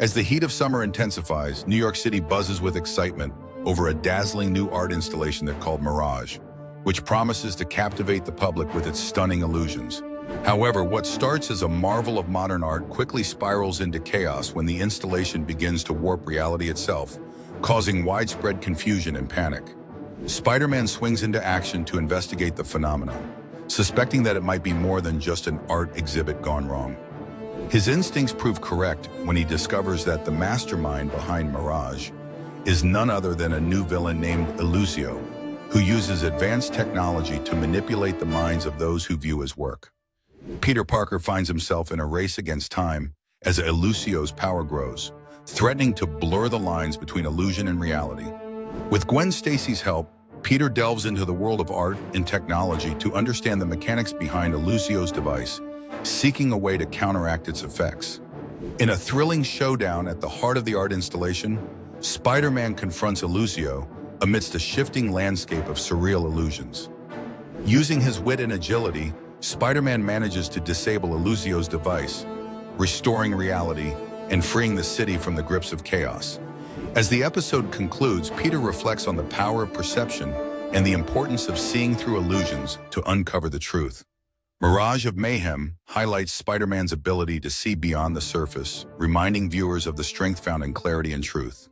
As the heat of summer intensifies, New York City buzzes with excitement over a dazzling new art installation called Mirage, which promises to captivate the public with its stunning illusions. However, what starts as a marvel of modern art quickly spirals into chaos when the installation begins to warp reality itself, causing widespread confusion and panic. Spider-Man swings into action to investigate the phenomenon, suspecting that it might be more than just an art exhibit gone wrong. His instincts prove correct when he discovers that the mastermind behind Mirage is none other than a new villain named Illusio, who uses advanced technology to manipulate the minds of those who view his work. Peter Parker finds himself in a race against time as Illusio's power grows, threatening to blur the lines between illusion and reality. With Gwen Stacy's help, Peter delves into the world of art and technology to understand the mechanics behind Illusio's device seeking a way to counteract its effects. In a thrilling showdown at the heart of the art installation, Spider-Man confronts Illusio amidst a shifting landscape of surreal illusions. Using his wit and agility, Spider-Man manages to disable Illusio's device, restoring reality and freeing the city from the grips of chaos. As the episode concludes, Peter reflects on the power of perception and the importance of seeing through illusions to uncover the truth. Mirage of Mayhem highlights Spider-Man's ability to see beyond the surface, reminding viewers of the strength found in clarity and truth.